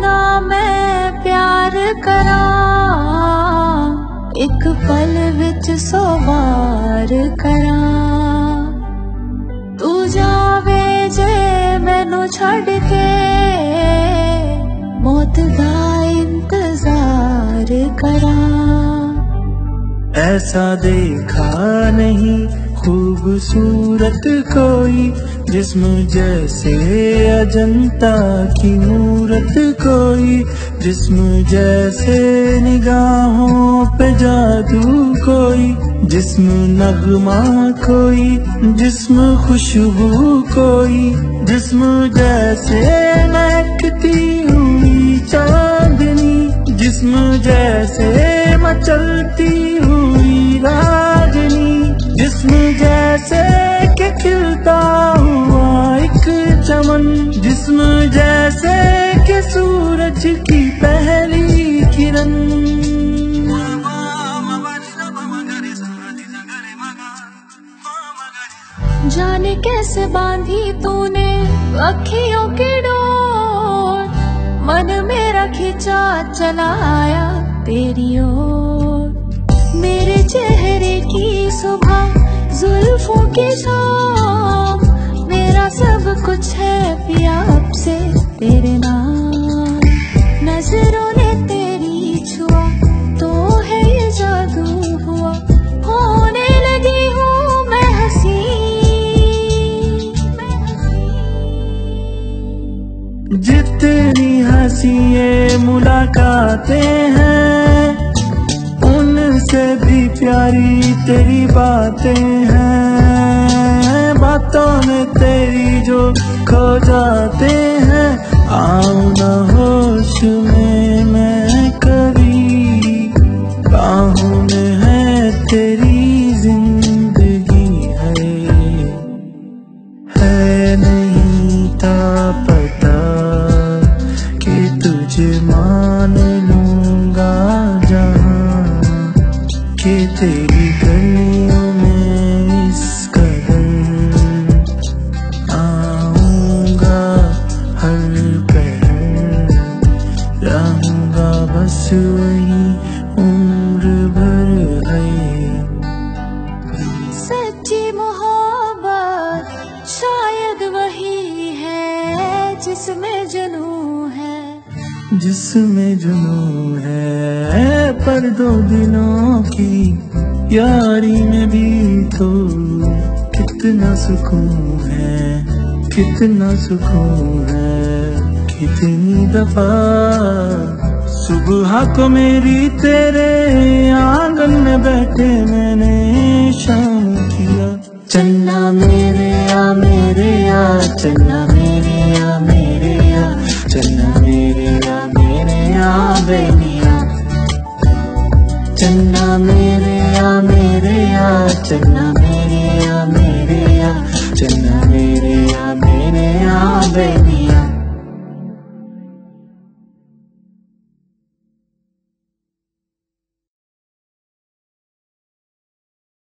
ਨਾ ਮੈਂ ਪਿਆਰ ਕਰਾਂ, ਇੱਕ ਪਲ ਵਿੱਚ ਸੋ ਵਾਰ ਕਰਾਂ। ਤੂੰ ਜਾਵੇ ਜੇ ਮੈਨੂੰ ਛੱਡ ਕੇ, ਮੌਤ ਦਾ ਇੰਤਜ਼ਾਰ ਕਰਾਂ। ਐਸਾ ਦੇਖਾ ਨਹੀਂ خوبصورت کوئی جسم جیسے اجنتا کی مورت کوئی جسم جیسے نگاہوں پہ جادو کوئی جسم نغمہ کوئی جسم خوشبو کوئی جسم جیسے مہکتی ہوئی چاندنی جسم جیسے مچلتی سورج کی پہلی کرن۔ جانے کیسے باندھی تو نے اکھیوں کی ڈور من میرا کھینچا چلا آیا تیری اور۔ میرے چہرے کی صبح زلفوں کی شام میرا سب کچھ ہے پیا اب سے تیرے نام۔ جتنی یہ ملاقاتیں ہیں؟ ان سے بھی پیاری تیری باتیں ہیں۔ باتوں میں تیری جو کھو جاتے ہیں آؤں نہ تجھے مان لوں گا جہاں کہ تیری گلیوں میں اس قدر آؤں گا ہر پہر رہوں گا بس وہی عمر بھر ہے سچی محبت شاید وہی ہے جس میں جنوں جس میں جنون ہے پر دو دنوں کی، یاری میں بھی تو کتنا سکون ہے، کتنا سکون ہے، کتنی دفعہ صبح کو میری تیرے آنگن میں بیٹھے میں نے شام کیا۔ چنا میرے آ میرے آ، چنا چنا میرے آ میرے بینیا چنا میرے آ میرے آ چنا میریا آ میرے آ چنا میرے آ میرے آ بینیا